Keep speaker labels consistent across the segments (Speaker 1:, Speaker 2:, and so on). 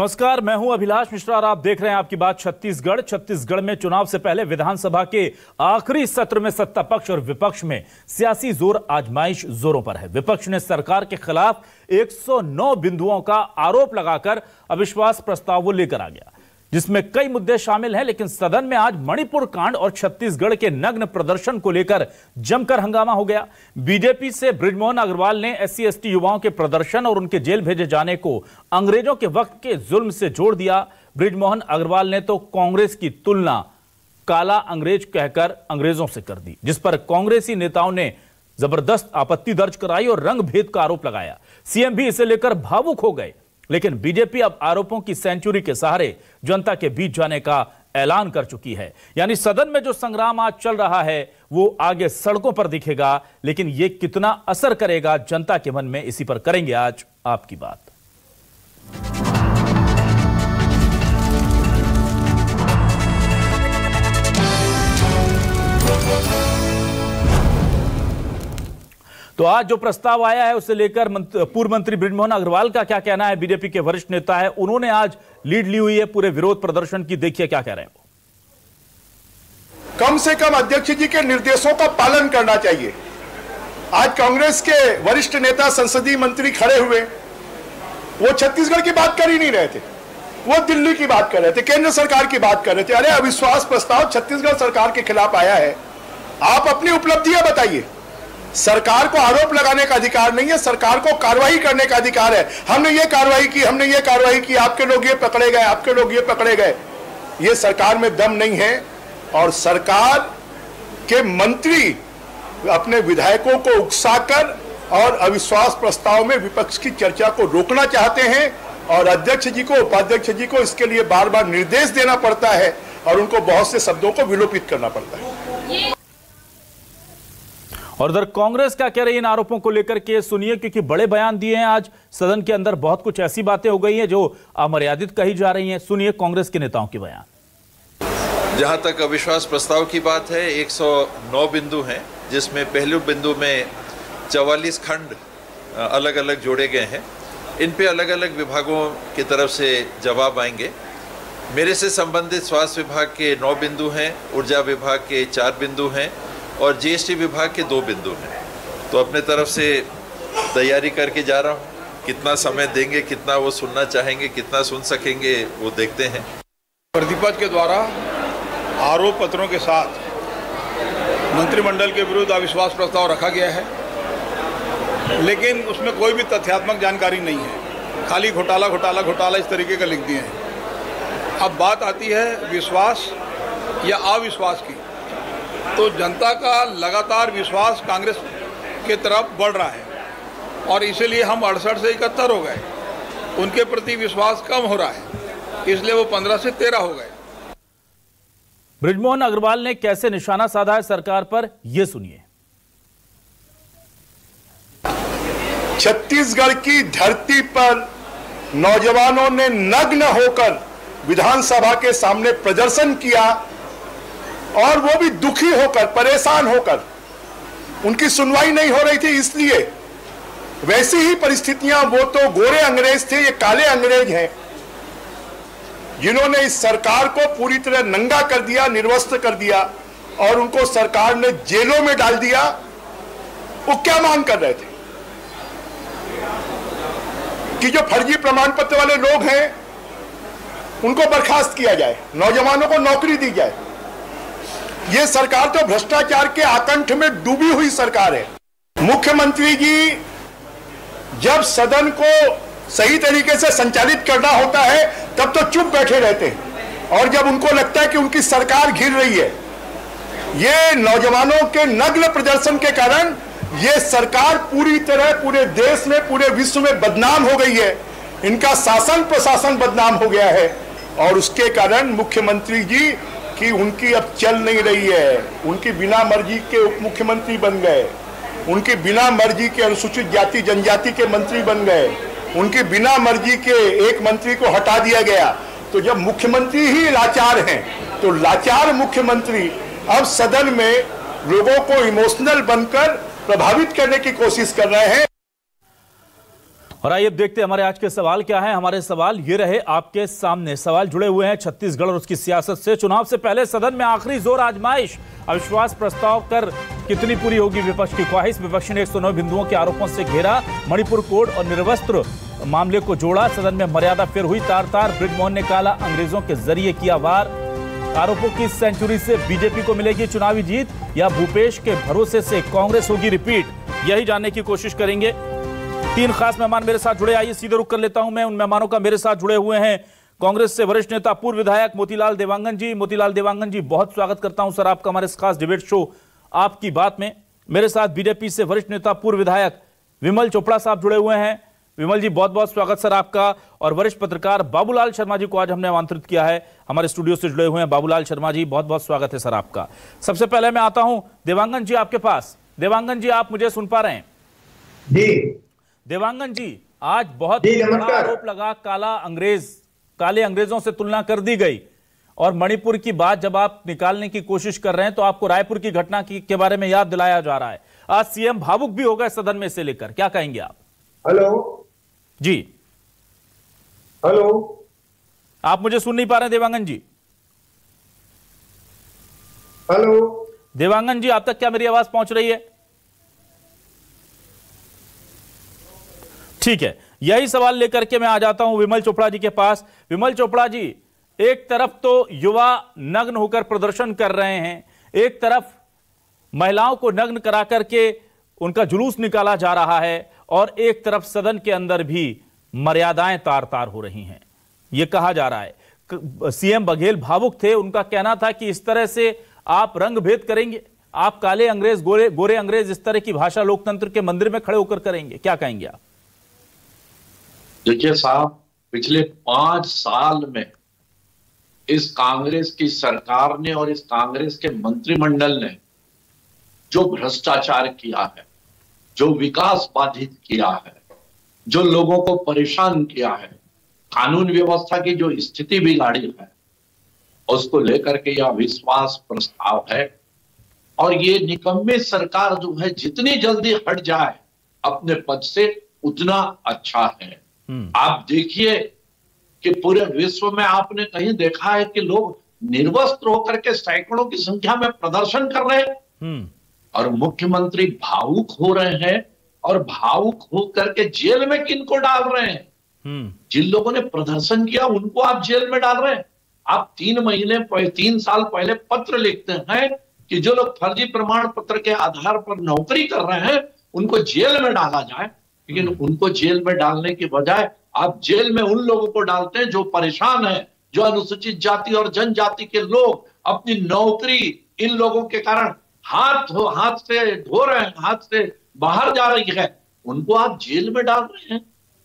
Speaker 1: नमस्कार, मैं हूँ अभिलाष मिश्रा और आप देख रहे हैं आपकी बात छत्तीसगढ़। छत्तीसगढ़ में चुनाव से पहले विधानसभा के आखिरी सत्र में सत्ता पक्ष और विपक्ष में सियासी ज़ोर, आजमाइश जोरों पर है। विपक्ष ने सरकार के खिलाफ 109 बिंदुओं का आरोप लगाकर अविश्वास प्रस्ताव वो लेकर आ गया। जिसमें कई मुद्दे शामिल हैं, लेकिन सदन में आज मणिपुर कांड और छत्तीसगढ़ के नग्न प्रदर्शन को लेकर जमकर हंगामा हो गया। बीजेपी से ब्रिजमोहन अग्रवाल ने एससी एसटी युवाओं के प्रदर्शन और उनके जेल भेजे जाने को अंग्रेज़ों के वक्त के जुल्म से जोड़ दिया। ब्रिजमोहन अग्रवाल ने तो कांग्रेस की तुलना काला अंग्रेज़ कहकर अंग्रेज़ों से कर दी, जिस पर कांग्रेसी नेताओं ने ज़बरदस्त आपत्ति दर्ज कराई और रंग भेद का आरोप लगाया। सीएम भी इसे लेकर भावुक हो गए। लेकिन बीजेपी अब आरोपों की सेंचुरी के सहारे जनता के बीच जाने का ऐलान कर चुकी है। यानी सदन में जो संग्राम आज चल रहा है, वो आगे सड़कों पर दिखेगा, लेकिन ये कितना असर करेगा जनता के मन में, इसी पर करेंगे आज आपकी बात। तो आज जो प्रस्ताव आया है उसे लेकर पूर्व मंत्री ब्रिजमोहन अग्रवाल का क्या कहना है? बीजेपी के वरिष्ठ नेता है, उन्होंने आज लीड ली हुई है पूरे विरोध प्रदर्शन की। देखिए क्या कह रहे हैं
Speaker 2: कम से कम अध्यक्ष जी के निर्देशों का पालन करना चाहिए। आज कांग्रेस के वरिष्ठ नेता, संसदीय मंत्री खड़े हुए वो छत्तीसगढ़ की बात कर ही नहीं रहे थे। वो दिल्ली की बात कर रहे थे, केंद्र सरकार की बात कर रहे थे। अरे, अविश्वास प्रस्ताव छत्तीसगढ़ सरकार के खिलाफ आया है। आप अपनी उपलब्धियाँ बताइए। सरकार को आरोप लगाने का अधिकार नहीं है, सरकार को कार्रवाई करने का अधिकार है। हमने ये कार्रवाई की, हमने ये कार्रवाई की, आपके लोग ये पकड़े गए, आपके लोग ये पकड़े गए। ये सरकार में दम नहीं है और सरकार के मंत्री अपने विधायकों को उकसाकर और अविश्वास प्रस्ताव में विपक्ष की चर्चा को रोकना चाहते हैं और अध्यक्ष जी को, उपाध्यक्ष जी को इसके लिए बार बार निर्देश देना पड़ता है और उनको बहुत से शब्दों को विलोपित करना पड़ता है।
Speaker 1: और उधर कांग्रेस क्या कह रही है इन आरोपों को लेकर के? सुनिए, क्योंकि बड़े बयान दिए हैं आज। सदन के अंदर बहुत कुछ ऐसी बातें हो गई हैं जो अमर्यादित कही जा रही हैं। सुनिए कांग्रेस के नेताओं के बयान।
Speaker 3: जहाँ तक अविश्वास प्रस्ताव की बात है 109 बिंदु हैं, जिसमें पहले बिंदु में चवालीस खंड अलग अलग जोड़े गए हैं। इन पे अलग अलग विभागों की तरफ़ से जवाब आएँगे। मेरे से संबंधित स्वास्थ्य विभाग के नौ बिंदु हैं, ऊर्जा विभाग के चार बिंदु हैं और जीएसटी विभाग के दो बिंदु हैं। तो अपने तरफ़ से तैयारी करके जा रहा हूँ। कितना समय देंगे, कितना वो सुनना चाहेंगे, कितना सुन सकेंगे, वो देखते हैं।
Speaker 4: प्रतिपक्ष के द्वारा आरोप पत्रों के साथ मंत्रिमंडल के विरुद्ध अविश्वास प्रस्ताव रखा गया है। लेकिन उसमें कोई भी तथ्यात्मक जानकारी नहीं है। खाली घोटाला घोटाला घोटाला इस तरीके का लिख दिए हैं। अब बात आती है विश्वास या अविश्वास की। तो जनता का लगातार विश्वास कांग्रेस के तरफ़ बढ़ रहा है और इसीलिए हम अड़सठ से इकहत्तर हो गए। उनके प्रति विश्वास कम हो रहा है इसलिए वो पंद्रह से तेरह हो गए।
Speaker 1: ब्रिजमोहन अग्रवाल ने कैसे निशाना साधा है सरकार पर यह सुनिए।
Speaker 2: छत्तीसगढ़ की धरती पर नौजवानों ने नग्न होकर विधानसभा के सामने प्रदर्शन किया और वो भी दुखी होकर, परेशान होकर। उनकी सुनवाई नहीं हो रही थी, इसलिए वैसी ही परिस्थितियाँ, वो तो गोरे अंग्रेज़ थे, ये काले अंग्रेज़ हैं। जिन्होंने इस सरकार को पूरी तरह नंगा कर दिया, निर्वस्त कर दिया, और उनको सरकार ने जेलों में डाल दिया, वो क्या मांग कर रहे थे? कि जो फर्जी प्रमाण पत्र वाले लोग हैं, उनको बर्खास्त किया जाए, नौजवानों को नौकरी दी जाए। ये सरकार तो भ्रष्टाचार के आकंठ में डूबी हुई सरकार है। मुख्यमंत्री जी, जब सदन को सही तरीके से संचालित करना होता है, तब तो चुप बैठे रहते हैं। और जब उनको लगता है कि उनकी सरकार घिर रही है, ये नौजवानों के नग्न प्रदर्शन के कारण ये सरकार पूरी तरह पूरे देश में, पूरे विश्व में बदनाम हो गई है। इनका शासन प्रशासन बदनाम हो गया है। और उसके कारण मुख्यमंत्री जी कि उनकी अब चल नहीं रही है। उनकी बिना मर्ज़ी के उप मुख्यमंत्री बन गए। उनकी बिना मर्ज़ी के अनुसूचित जाति, जनजाति के मंत्री बन गए। उनकी बिना मर्ज़ी के एक मंत्री को हटा दिया गया। तो जब मुख्यमंत्री ही लाचार हैं तो लाचार मुख्यमंत्री अब सदन में लोगों को इमोशनल बनकर प्रभावित करने की कोशिश कर रहे हैं।
Speaker 1: और आइए देखते हैं हमारे आज के सवाल क्या है। हमारे सवाल ये रहे आपके सामने। सवाल जुड़े हुए हैं छत्तीसगढ़ और उसकी सियासत से। चुनाव से पहले सदन में आखिरी ज़ोर आजमाइश। अविश्वास प्रस्ताव कर कितनी पूरी होगी विपक्ष की ख्वाहिश? विपक्ष ने 109 बिंदुओं के आरोपों से घेरा। मणिपुर कोड और निर्वस्त्र मामले को जोड़ा। सदन में मर्यादा फिर हुई तार तार ब्रिजमोहन ने काला अंग्रेज़ों के ज़रिए किया वार। आरोपों की सेंचुरी से बीजेपी को मिलेगी चुनावी जीत। या भूपेश के भरोसे से कांग्रेस होगी रिपीट? यही जानने की कोशिश करेंगे। तीन खास मेहमान मेरे साथ जुड़े, आइए सीधे रुक कर लेता हूँ। मैं उन मेहमानों का मेरे साथ जुड़े हुए हैं। कांग्रेस से वरिष्ठ नेता, पूर्व विधायक मोतीलाल देवांगन जी। मोतीलाल देवांगन जी, बहुत स्वागत करता हूँ, सर। आपका हमारे इस खास डिबेट शो आपकी बात में। मेरे साथ बीजेपी से वरिष्ठ नेता, पूर्व विधायक विमल चोपड़ा साहब जुड़े हुए हैं। विमल जी बहुत बहुत स्वागत, सर, आपका। और वरिष्ठ पत्रकार बाबूलाल शर्मा जी को आज हमने आमंत्रित किया है। हमारे स्टूडियो से जुड़े हुए हैं बाबूलाल शर्मा जी बहुत बहुत स्वागत है, सर, आपका। सबसे पहले मैं आता हूँ। देवांगन जी, आपके पास। देवांगन जी, आप मुझे सुन पा रहे हैं।
Speaker 5: जी।
Speaker 1: देवांगन जी आज बहुत बड़ा आरोप लगा काला अंग्रेज़ काले अंग्रेज़ों से तुलना कर दी गई। और मणिपुर की बात जब आप निकालने की कोशिश कर रहे हैं तो आपको रायपुर की घटना की के बारे में याद दिलाया जा रहा है। आज सीएम भावुक भी हो गए सदन में इसे लेकर। क्या कहेंगे आप?
Speaker 5: हेलो।
Speaker 1: जी।
Speaker 5: हेलो।
Speaker 1: आप मुझे सुन नहीं पा रहे देवांगन जी।
Speaker 5: हेलो।
Speaker 1: देवांगन जी आप तक क्या मेरी आवाज़ पहुँच रही है? ठीक है, यही सवाल लेकर के मैं आ जाता हूँ विमल चोपड़ा जी के पास। विमल चोपड़ा जी, एक तरफ़ तो युवा नग्न होकर प्रदर्शन कर रहे हैं, एक तरफ़ महिलाओं को नग्न करा करके उनका जुलूस निकाला जा रहा है और एक तरफ़ सदन के अंदर भी मर्यादाएँ तार तार हो रही हैं। यह कहा जा रहा है। सीएम बघेल भावुक थे, उनका कहना था कि इस तरह से आप रंग भेद करेंगे, आप काले अंग्रेज़, गोरे गोरे अंग्रेज़ इस तरह की भाषा लोकतंत्र के मंदिर में खड़े होकर करेंगे। क्या कहेंगे आप?
Speaker 6: देखिए साहब, पिछले पाँच साल में इस कांग्रेस की सरकार ने और इस कांग्रेस के मंत्रिमंडल ने जो भ्रष्टाचार किया है, जो विकास बाधित किया है, जो लोगों को परेशान किया है, कानून व्यवस्था की जो स्थिति बिगाड़ी है, उसको लेकर के यह विश्वास प्रस्ताव है। और ये निकम्मे सरकार जो है, जितनी जल्दी हट जाए, अपने पद से उतना अच्छा है। आप देखिए कि पूरे विश्व में आपने कहीं देखा है कि लोग निर्वस्त्र होकर के सैकड़ों की संख्या में प्रदर्शन कर रहे हैं।
Speaker 1: हम्म।
Speaker 6: और मुख्यमंत्री भावुक हो रहे हैं और भावुक होकर के जेल में किनको डाल रहे हैं?
Speaker 1: हम्म।
Speaker 6: जिन लोगों ने प्रदर्शन किया उनको आप जेल में डाल रहे हैं। आप तीन महीने तीन साल पहले पत्र लिखते हैं कि जो लोग फर्जी प्रमाण पत्र के आधार पर नौकरी कर रहे हैं उनको जेल में डाला जाए। लेकिन उनको जेल में डालने की बजाय आप जेल में उन लोगों को डालते हैं जो परेशान है, जो अनुसूचित जाति और जनजाति के लोग अपनी नौकरी इन लोगों के कारण हाथ धो हाथ से धो रहे हैं, हाथ से बाहर जा रही है। उनको आप जेल में डाल रहे हैं।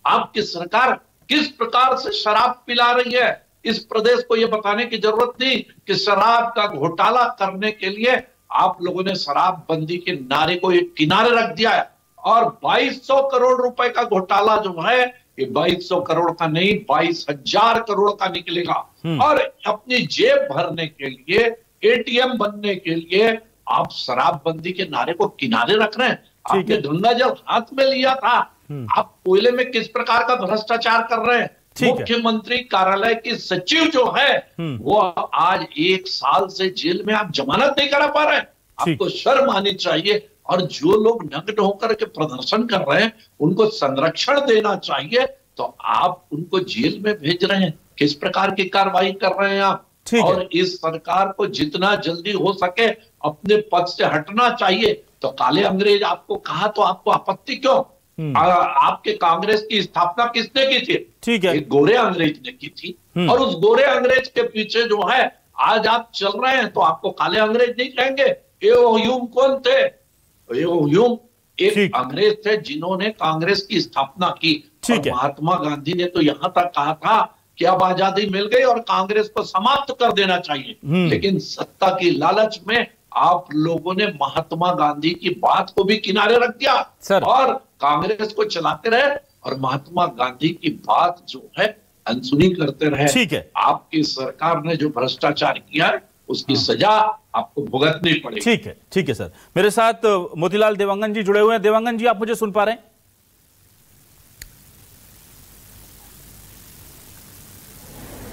Speaker 6: आपकी सरकार किस प्रकार से शराब पिला रही है? इस प्रदेश को यह बताने की ज़रूरत नहीं कि शराब का घोटाला करने के लिए आप लोगों ने शराब बंदी के नारे को एक किनारे रख दिया है। और 2200 करोड़ रुपए का घोटाला जो है ये 2200 करोड़ का नहीं बाईस हज़ार करोड़ का निकलेगा। और अपनी जेब भरने के लिए एटीएम बनने के लिए आप शराबबंदी के नारे को किनारे रख रहे हैं। आपने। गंगा जल हाथ में लिया था। आप कोयले में किस प्रकार का भ्रष्टाचार कर रहे हैं? मुख्यमंत्री कार्यालय की सचिव जो है
Speaker 1: हम्म।
Speaker 6: वो आज एक साल से जेल में आप जमानत नहीं करा पा रहे हैं। आपको शर्म आनी चाहिए। और जो लोग नग्न होकर के प्रदर्शन कर रहे हैं उनको संरक्षण देना चाहिए तो आप उनको जेल में भेज रहे हैं। किस प्रकार की कार्रवाई कर रहे हैं आप। और इस सरकार को जितना जल्दी हो सके अपने पद से हटना चाहिए। तो काले अंग्रेज़ आपको कहा तो आपको आपत्ति क्यों?
Speaker 1: हम्म।
Speaker 6: आ, आपके कांग्रेस की स्थापना किसने की थी?
Speaker 1: ठीक है।
Speaker 6: गोरे अंग्रेज़ ने की थी।
Speaker 1: हम्म।
Speaker 6: और उस गोरे अंग्रेज़ के पीछे जो है आज आप चल रहे हैं तो आपको काले अंग्रेज़ नहीं कहेंगे ये ह्यूम कौन थे? ह्यूम एक अंग्रेज़ थे जिन्होंने कांग्रेस की स्थापना की और महात्मा गांधी ने तो यहाँ तक कहा था कि अब आज़ादी मिल गई और कांग्रेस को समाप्त कर देना चाहिए
Speaker 1: हम्म।
Speaker 6: लेकिन सत्ता की लालच में आप लोगों ने महात्मा गांधी की बात को भी किनारे रख दिया। और कांग्रेस को चलाते रहे और महात्मा गांधी की बात जो है अनसुनी करते रहे
Speaker 1: ठीक है।
Speaker 6: आपकी सरकार ने जो भ्रष्टाचार किया उसकी हाँ। सजा आपको भुगतनी पड़ेगी।
Speaker 1: ठीक है ठीक है सर। मेरे साथ मोतीलाल देवांगन जी जुड़े हुए हैं। देवांगन जी आप मुझे सुन पा रहे हैं?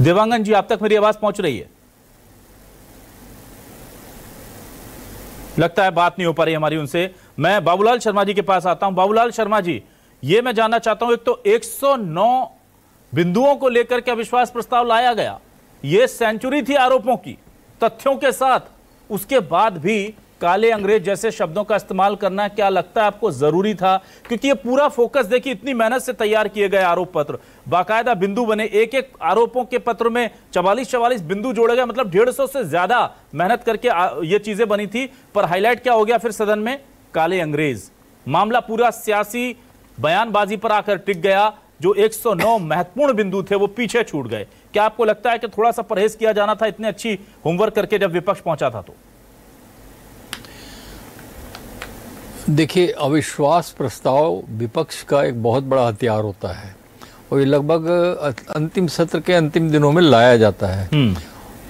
Speaker 1: देवांगन जी आप तक मेरी आवाज़ पहुँच रही है? लगता है बात नहीं हो पा रही हमारी उनसे। मैं बाबूलाल शर्मा जी के पास आता हूँ। बाबूलाल शर्मा जी ये मैं जानना चाहता हूँ एक तो 109 बिंदुओं को लेकर के अविश्वास प्रस्ताव लाया गया? ये सेंचुरी थी आरोपों की। तथ्यों के साथ, उसके बाद भी काले अंग्रेज़ जैसे शब्दों का इस्तेमाल करना क्या लगता है आपको ज़रूरी था? क्योंकि ये पूरा फोकस देखिए, इतनी मेहनत से तैयार किए गए आरोप पत्र। बाकायदा बिंदु बने एक एक आरोपों के पत्र में चवालीस चवालीस बिंदु जोड़े गए मतलब डेढ़ सौ से ज़्यादा मेहनत करके ये चीज़ें बनी थी। पर हाईलाइट क्या हो गया फिर सदन में? काले अंग्रेज़। मामला पूरा सियासी बयानबाजी पर आकर टिक गया, जो 109 महत्वपूर्ण बिंदु थे, वो पीछे छूट गए। क्या आपको लगता है कि थोड़ा सा परहेज किया जाना था इतनी अच्छी होमवर्क करके जब विपक्ष पहुँचा था तो
Speaker 7: देखिए अविश्वास प्रस्ताव विपक्ष का एक बहुत बड़ा हथियार होता है और ये लगभग अंतिम सत्र के अंतिम दिनों में लाया जाता है हम्म।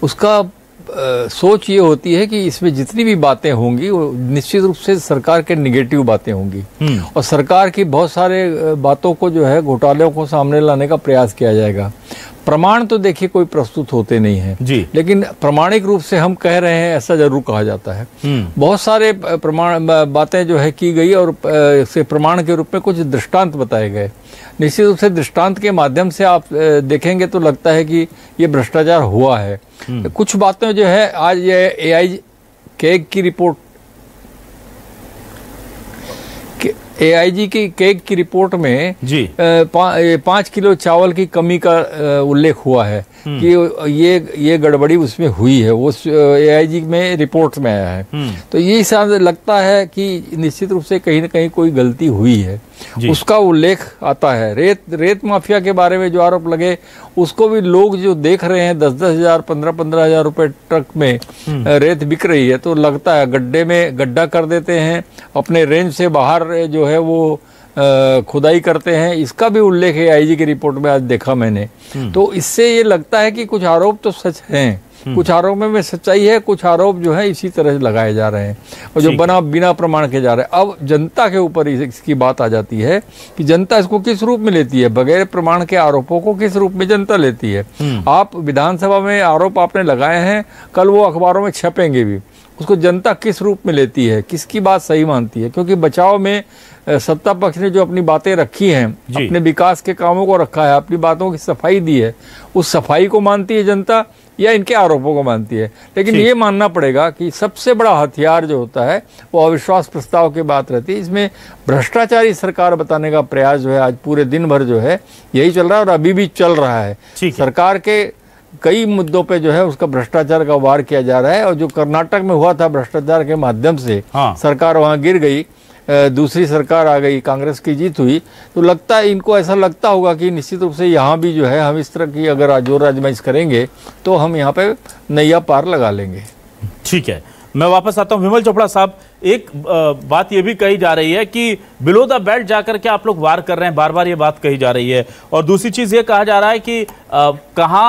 Speaker 7: उसका आ, सोच ये होती है कि इसमें जितनी भी बातें होंगी वो निश्चित रूप से सरकार के निगेटिव बातें होंगी हम्म। और सरकार की बहुत सारे बातों को जो है घोटालों को सामने लाने का प्रयास किया जाएगा प्रमाण तो देखिए कोई प्रस्तुत होते नहीं है।
Speaker 1: जी।
Speaker 7: लेकिन प्रमाणिक रूप से हम कह रहे हैं ऐसा ज़रूर कहा जाता है। हम्म। बहुत सारे प्रमाण बातें जो है की गई और से प्रमाण के रूप में कुछ दृष्टांत बताए गए। निश्चित रूप से दृष्टांत के माध्यम से आप देखेंगे तो लगता है कि ये भ्रष्टाचार हुआ है। हम्म। कुछ बातें जो है आज ये ए आई केग की रिपोर्ट एआईजी की केक की रिपोर्ट में
Speaker 1: जी
Speaker 7: पा, पाँच किलो चावल की कमी का उल्लेख हुआ है। कि ये ये गड़बड़ी उसमें हुई है वो एआईजी में रिपोर्ट में आया है। हम्म। तो ये हिसाब से लगता है कि निश्चित रूप से कहीं ना कहीं कोई गलती हुई है। उसका उल्लेख आता है। रेत रेत माफिया के बारे में जो आरोप लगे उसको भी लोग जो देख रहे हैं दस दस हज़ार पंद्रह पंद्रह हज़ार रुपए ट्रक में हम्म। रेत बिक रही है तो लगता है गड्ढे में गड्ढा कर देते हैं अपने रेंज से बाहर जो है वो खुदाई करते हैं इसका भी उल्लेख है आईजी की रिपोर्ट में आज देखा मैंने। हम्म। तो इससे ये लगता है कि कुछ आरोप तो सच हैं। हम्म। कुछ आरोपों में सच्चाई है कुछ आरोप जो है इसी तरह लगाए जा रहे हैं और जो बना बिना प्रमाण के जा रहे हैं। अब जनता के ऊपर इसकी बात आ जाती है कि जनता इसको किस रूप में लेती है? बगैर प्रमाण के आरोपों को किस रूप में जनता लेती है? हम्म। आप विधानसभा में आरोप आपने लगाए हैं कल वो अखबारों में छपेंगे भी। उसको जनता किस रूप में लेती है किसकी बात सही मानती है? क्योंकि बचाव में सत्ता पक्ष ने जो अपनी बातें रखी हैं अपने विकास के कामों को रखा है अपनी बातों की सफ़ाई दी है उस सफ़ाई को मानती है जनता या इनके आरोपों को मानती है? लेकिन ये मानना पड़ेगा कि सबसे बड़ा हथियार जो होता है वो अविश्वास प्रस्ताव की बात रहती है। इसमें भ्रष्टाचारी सरकार बताने का प्रयास जो है आज पूरे दिन भर जो है यही चल रहा है और अभी भी चल रहा है। सरकार के कई मुद्दों पे जो है उसका भ्रष्टाचार का वार किया जा रहा है और जो कर्नाटक में हुआ था भ्रष्टाचार के माध्यम से हाँ। सरकार वहाँ गिर गई दूसरी सरकार आ गई कांग्रेस की जीत हुई तो लगता है इनको ऐसा लगता होगा कि निश्चित रूप से यहाँ भी जो है हम इस तरह की अगर ज़ोर आजमाइश करेंगे तो हम यहाँ पे नैया पार लगा लेंगे।
Speaker 1: ठीक है। मैं वापस आता हूँ। विमल चोपड़ा साहब एक बात यह भी कही जा रही है कि बिलो द बेल्ट जाकर के आप लोग वार कर रहे हैं बार बार ये बात कही जा रही है। और दूसरी चीज़ ये कहा जा रहा है कि कहा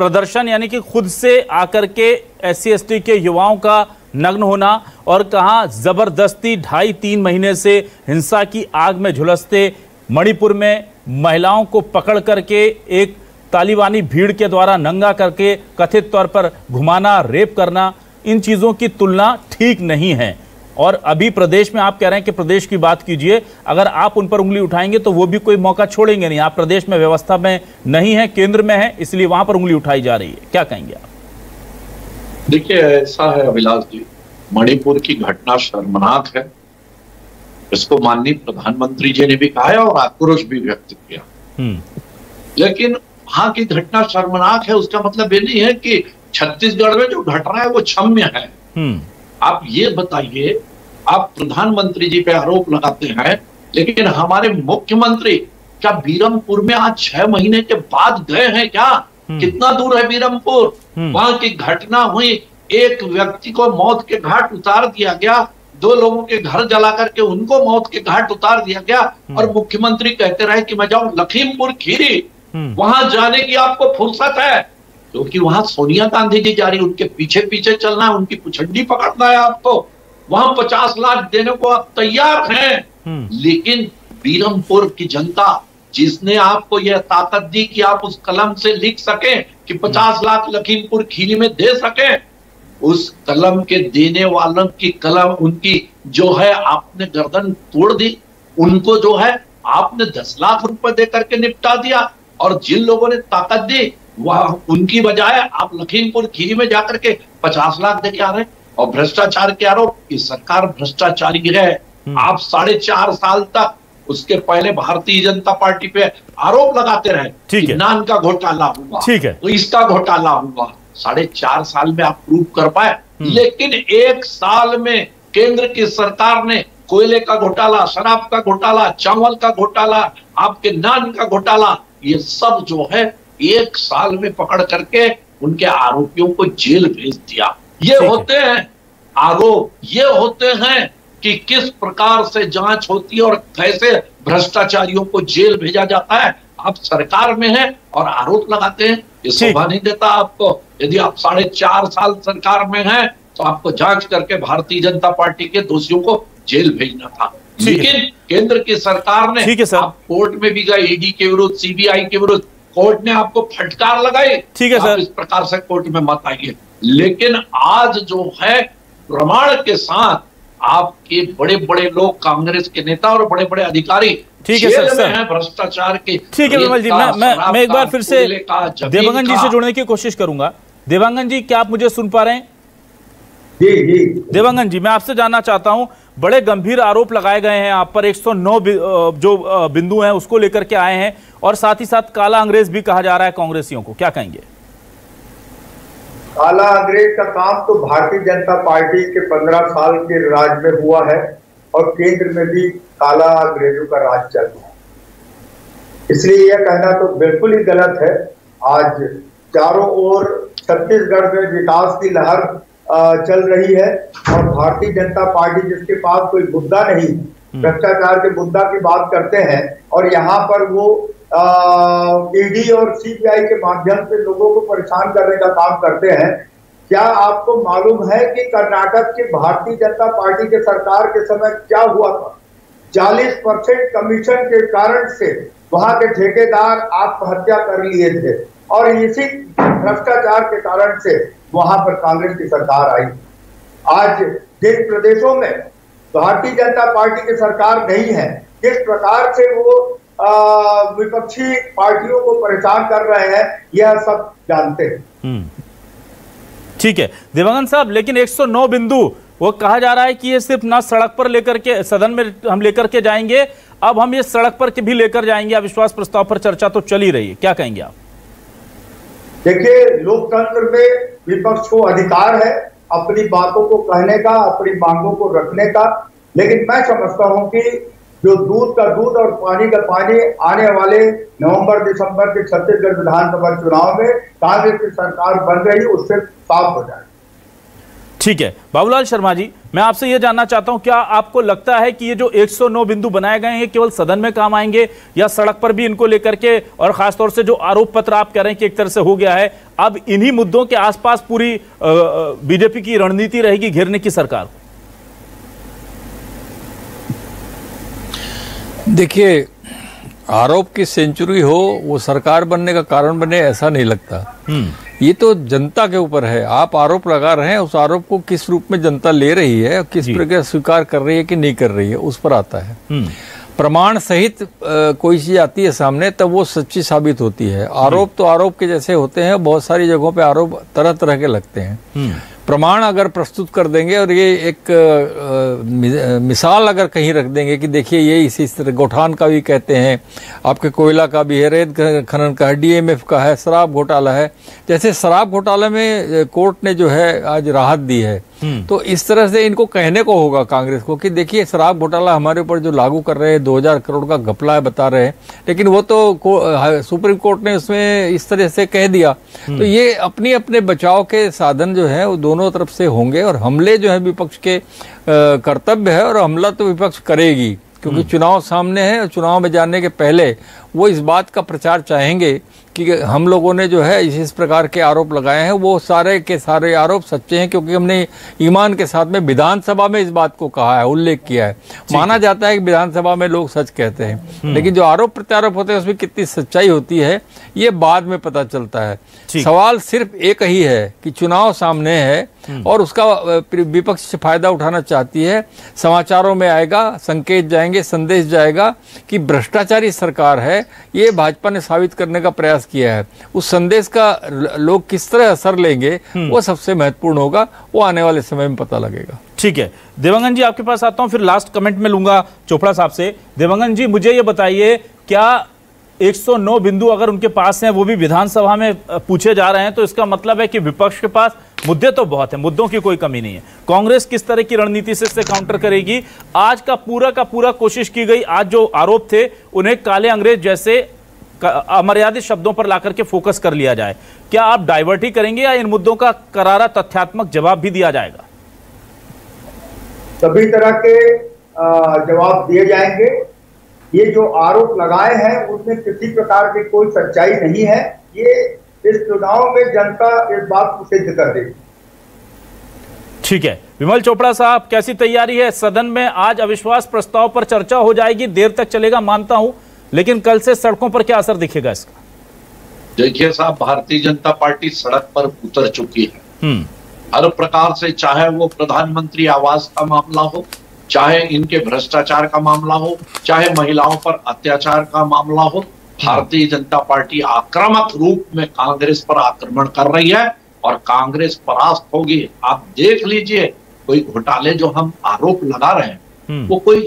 Speaker 1: प्रदर्शन, यानी कि खुद से आकर के एस सी के युवाओं का नग्न होना और कहा ज़बरदस्ती ढाई तीन महीने से हिंसा की आग में झुलसते मणिपुर में महिलाओं को पकड़ करके एक तालिबानी भीड़ के द्वारा नंगा करके कथित तौर पर घुमाना, रेप करना, इन चीज़ों की तुलना ठीक नहीं है। और अभी प्रदेश में आप कह रहे हैं कि प्रदेश की बात कीजिए अगर आप उन पर उंगली उठाएँगे तो वो भी कोई मौका छोड़ेंगे नहीं। आप प्रदेश में व्यवस्था में नहीं है केंद्र में है इसलिए वहाँ पर उंगली उठाई जा रही है। क्या कहेंगे आप?
Speaker 6: देखिए ऐसा है अभिलाष जी मणिपुर की घटना शर्मनाक है। इसको माननीय प्रधानमंत्री जी ने भी कहा है और आक्रोश भी व्यक्त किया। हम्म। लेकिन वहाँ की घटना शर्मनाक है उसका मतलब ये नहीं है कि छत्तीसगढ़ में जो घटना है वो क्षम्य है। हम्म। आप ये बताइए आप प्रधानमंत्री जी पे आरोप लगाते हैं लेकिन हमारे मुख्यमंत्री क्या बीरमपुर में आज छह महीने के बाद गए हैं क्या हम्म। कितना दूर है बीरमपुर हम्म। वहाँ की घटना हुई एक व्यक्ति को मौत के घाट उतार दिया गया दो लोगों के घर जला करके उनको मौत के घाट उतार दिया गया हम्म। और मुख्यमंत्री कहते रहे कि मैं जाऊँ लखीमपुर खीरी वहाँ जाने की आपको फुर्सत है क्योंकि वहाँ सोनिया गांधी जी जा रही उनके पीछे पीछे चलना है उनकी पुछंडी पकड़ना है आपको वहाँ पचास लाख देने को आप तैयार हैं। लेकिन बीरमपुर की जनता जिसने आपको यह ताकत दी कि आप उस कलम से लिख सके कि 50 लाख लखीमपुर खीरी में दे सके उस कलम के देने वालों की कलम उनकी जो है आपने गर्दन तोड़ दी। उनको जो है आपने दस लाख रुपए दे करके निपटा दिया और जिन लोगों ने ताकत दी वह उनकी बजाय आप लखीमपुर खीरी में जाकर के पचास लाख दे के आ रहे हैं। और भ्रष्टाचार के आरोप की सरकार भ्रष्टाचारी है। आप साढ़े चार साल तक उसके पहले भारतीय जनता पार्टी पे आरोप लगाते रहे
Speaker 1: ठीक है।
Speaker 6: नान का घोटाला हुआ
Speaker 1: ठीक है।
Speaker 6: तो इसका घोटाला हुआ। साढ़े चार साल में आप प्रूव कर पाए। लेकिन एक साल में केंद्र की सरकार ने कोयले का घोटाला शराब का घोटाला चावल का घोटाला आपके नान का घोटाला ये सब जो है एक साल में पकड़ करके उनके आरोपियों को जेल भेज दिया। ये होते हैं। आरोप ये होते हैं कि किस प्रकार से जाँच होती है और कैसे भ्रष्टाचारियों को जेल भेजा जाता है। आप सरकार में हैं और आरोप लगाते हैं। ये शोभा नहीं देता आपको। यदि आप साढ़े चार साल सरकार में हैं तो आपको जाँच करके भारतीय जनता पार्टी के दोषियों को जेल भेजना था। लेकिन केंद्र की सरकार ने। आप कोर्ट में भी गए ईडी के विरुद्ध सीबीआई के विरुद्ध कोर्ट ने आपको फटकार लगाई।
Speaker 1: ठीक है, सर।
Speaker 6: इस प्रकार से कोर्ट में मत आइए। लेकिन आज जो है प्रमाण के साथ आपके बड़े बड़े लोग कांग्रेस के नेता और बड़े बड़े अधिकारी
Speaker 1: ठीक है, सर, सर।
Speaker 6: हैं भ्रष्टाचार के
Speaker 1: ठीक है विमल जी मैं मैं मैं एक बार फिर से देवांगन जी से जुड़ने की कोशिश करूँगा। देवांगन जी क्या आप मुझे सुन पा रहे हैं?
Speaker 5: जी जी।
Speaker 1: देवांगन जी मैं आपसे जानना चाहता हूँ बड़े गंभीर आरोप लगाए गए हैं आप पर। 109 बि- अ, जो बिंदु हैं उसको लेकर के आए हैं और साथ ही साथ काला अंग्रेज़ भी कहा जा रहा है कांग्रेसियों को। क्या कहेंगे?
Speaker 5: काला अंग्रेज़ का काम तो भारतीय जनता पार्टी के पंद्रह साल के राज में हुआ है और केंद्र में भी काला अंग्रेज़ों का राज चल रहा है। इसलिए यह कहना तो बिल्कुल ही गलत है। आज चारों ओर छत्तीसगढ़ में विकास की लहर चल रही है और भारतीय जनता पार्टी जिसके पास कोई मुद्दा नहीं भ्रष्टाचार के मुद्दा की बात करते हैं और यहाँ पर वो ईडी और सीबीआई के माध्यम से लोगों को परेशान करने का काम करते हैं। क्या आपको मालूम है कि कर्नाटक की भारतीय जनता पार्टी के सरकार के समय क्या हुआ था? 40 परसेंट कमीशन के कारण से वहाँ के ठेकेदार आत्महत्या कर लिए थे और इसी भ्रष्टाचार के कारण से वहाँ पर कांग्रेस की सरकार आई। आज जिन प्रदेशों में भारतीय जनता पार्टी की सरकार नहीं है, किस प्रकार से वो विपक्षी पार्टियों को परेशान कर रहे हैं यह सब जानते हैं
Speaker 1: हम्म। ठीक है देवांगन साहब लेकिन 109 बिंदु वो कहा जा रहा है कि ये सिर्फ़ ना सड़क पर लेकर के सदन में हम लेकर के जाएँगे अब हम ये सड़क पर के भी लेकर जाएँगे अविश्वास प्रस्ताव पर चर्चा तो चल ही रही है क्या कहेंगे आप
Speaker 5: देखिए लोकतंत्र में विपक्ष को अधिकार है अपनी बातों को कहने का अपनी मांगों को रखने का लेकिन मैं समझता हूँ कि जो दूध का दूध और पानी का पानी आने वाले नवंबर, दिसंबर के छत्तीसगढ़ विधानसभा चुनाव में कांग्रेस की सरकार बन रही, उससे साफ़ हो जाए
Speaker 1: ठीक है बाबूलाल शर्मा जी, मैं आपसे यह जानना चाहता हूँ, क्या आपको लगता है कि ये जो 109 बिंदु बनाए गए हैं केवल सदन में काम आएँगे या सड़क पर भी इनको लेकर के, और खासतौर से जो आरोप पत्र आप कह रहे हैं कि एक तरह से हो गया है, अब इन्हीं मुद्दों के आसपास पूरी बीजेपी की रणनीति रहेगी, घेरने की सरकार को?
Speaker 7: देखिए आरोप की सेंचुरी हो वो सरकार बनने का कारण बने ऐसा नहीं लगता। ये तो जनता के ऊपर है। आप आरोप लगा रहे हैं उस आरोप को किस रूप में जनता ले रही है किस प्रकार स्वीकार कर रही है कि नहीं कर रही है उस पर आता है।
Speaker 1: हम्म।
Speaker 7: प्रमाण सहित कोई चीज़ आती है सामने तब वो सच्ची साबित होती है। आरोप तो आरोप के जैसे होते हैं बहुत सारी जगहों पे आरोप तरह तरह के लगते हैं।
Speaker 1: हम्म।
Speaker 7: प्रमाण अगर प्रस्तुत कर देंगे और ये एक मिसाल अगर कहीं रख देंगे कि देखिए ये इसी तरह, गौठान का भी कहते हैं, आपके कोयला का भी है, रेत खनन का है डीएमएफ का है, शराब घोटाला है। जैसे शराब घोटाले में कोर्ट ने जो है आज राहत दी है। तो इस तरह से इनको कहने को होगा कांग्रेस को कि देखिए शराब घोटाला हमारे ऊपर जो लागू कर रहे हैं दो हज़ार करोड़ का घपला है बता रहे हैं। लेकिन वो तो को, सुप्रीम कोर्ट ने उसमें इस तरह से कह दिया। तो ये अपनी अपने बचाव के साधन जो है वो दोनों तरफ़ से होंगे और हमले जो है विपक्ष के कर्तव्य है और हमला तो विपक्ष करेगी क्योंकि चुनाव सामने है और चुनाव में जाने के पहले वो इस बात का प्रचार चाहेंगे कि हम लोगों ने जो है इस इस प्रकार के आरोप लगाए हैं वो सारे के सारे आरोप सच्चे हैं क्योंकि हमने ईमान के साथ में विधानसभा में इस बात को कहा है उल्लेख किया है। माना जाता है कि विधानसभा में लोग सच कहते हैं लेकिन जो आरोप प्रत्यारोप होते हैं उसमें कितनी सच्चाई होती है ये बाद में पता चलता है। सवाल सिर्फ़ एक ही है कि चुनाव सामने है और उसका विपक्ष से फ़ायदा उठाना चाहती है समाचारों में आएगा संकेत जाएँगे संदेश जाएगा कि भ्रष्टाचारी सरकार है ये भाजपा ने साबित करने का प्रयास किया है। उस संदेश का लोग किस तरह असर लेंगे वो सबसे महत्वपूर्ण होगा वो आने वाले समय में पता लगेगा।
Speaker 1: ठीक है। देवांगन जी आपके पास आता हूँ फिर लास्ट कमेंट में लूँगा चोपड़ा साहब से। देवांगन जी मुझे ये बताइए क्या 109 बिंदु अगर उनके पास हैं, वो भी विधानसभा में पूछे जा रहे हैं तो इसका मतलब है कि विपक्ष के पास मुद्दे तो बहुत हैं, मुद्दों की कोई कमी नहीं है। कांग्रेस किस तरह की रणनीति से इससे काउंटर करेगी? आज का पूरा का पूरा कोशिश की गई, आज जो आरोप थे, उन्हें काले अंग्रेज़ जैसे अमर्यादित शब्दों पर लाकर के फोकस कर लिया जाए। क्या आप डाइवर्ट ही करेंगे या इन मुद्दों का करारा, तथ्यात्मक जवाब भी दिया जाएगा?
Speaker 5: सभी तरह के जवाब दिए जाएँगे। ये जो आरोप लगाए हैं उसमें किसी प्रकार की कोई सच्चाई नहीं है। ये इस चुनाव में जनता इस बात को सिद्ध कर देगी।
Speaker 1: ठीक है। विमल चोपड़ा साहब कैसी तैयारी है? सदन में आज अविश्वास प्रस्ताव पर चर्चा हो जाएगी देर तक चलेगा मानता हूँ। लेकिन कल से सड़कों पर क्या असर दिखेगा इसका?
Speaker 6: देखिए साहब भारतीय जनता पार्टी सड़क पर उतर चुकी है। हम्म। हर प्रकार से चाहे वो प्रधानमंत्री आवास का मामला हो चाहे इनके भ्रष्टाचार का मामला हो चाहे महिलाओं पर अत्याचार का मामला हो भारतीय जनता पार्टी आक्रामक रूप में कांग्रेस पर आक्रमण कर रही है और कांग्रेस परास्त होगी आप देख लीजिए कोई घोटाले जो हम आरोप लगा रहे हैं हम्म। वो कोई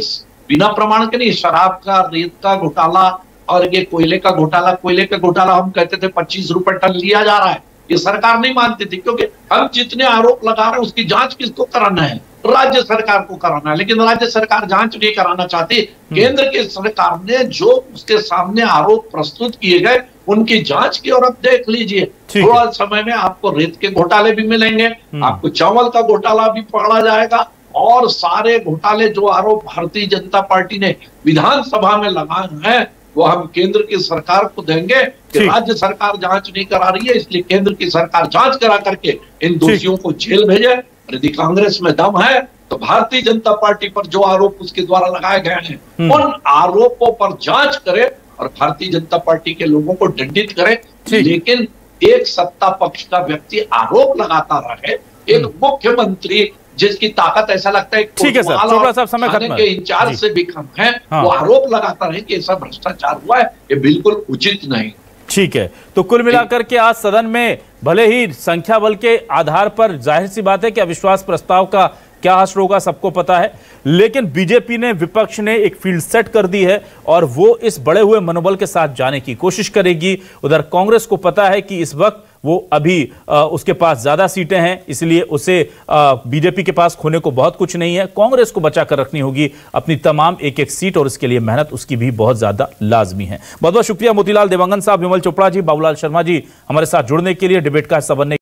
Speaker 6: बिना प्रमाण के नहीं शराब का रेत का घोटाला और ये कोयले का घोटाला कोयले का घोटाला हम कहते थे पच्चीस रुपए टन लिया जा रहा है ये सरकार नहीं मानती थी क्योंकि हम जितने आरोप लगा रहे हैं उसकी जाँच किसको कराना है? राज्य सरकार को कराना है। लेकिन राज्य सरकार जाँच नहीं कराना चाहती। हम्म। केंद्र की सरकार ने जो उसके सामने आरोप प्रस्तुत किए गए उनकी जाँच की और अब देख लीजिए। थोड़ा समय में आपको रेत के घोटाले भी मिलेंगे। हम्म। आपको चावल का घोटाला भी पकड़ा जाएगा। और सारे घोटाले जो आरोप भारतीय जनता पार्टी ने विधानसभा में लगाए हैं वो हम केंद्र की सरकार को देंगे कि राज्य सरकार जाँच नहीं करा रही है इसलिए केंद्र की सरकार जाँच करा करके इन दोषियों को जेल भेजे। यदि कांग्रेस में दम है तो भारतीय जनता पार्टी पर जो आरोप उसके द्वारा लगाए गए हैं हम्म। उन आरोपों पर जाँच करे और भारतीय जनता पार्टी के लोगों को दंडित करे। लेकिन एक सत्ता पक्ष का व्यक्ति आरोप लगाता रहे एक हम्म। मुख्यमंत्री जिसकी ताकत ऐसा लगता है
Speaker 1: ठीक है सर चोपड़ा साहब समय खत्म
Speaker 6: के इंचार्ज से भी कम है। हाँ। वो आरोप लगाता रहे कि ऐसा भ्रष्टाचार हुआ है ये बिल्कुल उचित नहीं।
Speaker 1: ठीक है तो कुल मिलाकर के आज सदन में भले ही संख्या बल के आधार पर ज़ाहिर सी बात है कि अविश्वास प्रस्ताव का क्या हश्र होगा सबको पता है लेकिन बीजेपी ने विपक्ष ने एक फ़ील्ड सेट कर दी है और वो इस बड़े हुए मनोबल के साथ जाने की कोशिश करेगी। उधर कांग्रेस को पता है कि इस वक्त वो अभी उसके पास ज़्यादा सीटें हैं, इसलिए उसे बीजेपी के पास खोने को बहुत कुछ नहीं है। कांग्रेस को बचा कर रखनी होगी अपनी तमाम एक एक सीट और इसके लिए मेहनत उसकी भी बहुत ज़्यादा लाजमी है। बहुत बहुत शुक्रिया मोतीलाल देवांगन साहब, विमल चोपड़ा जी, बाबूलाल शर्मा जी, हमारे साथ जुड़ने के लिए, डिबेट का हिस्सा बनने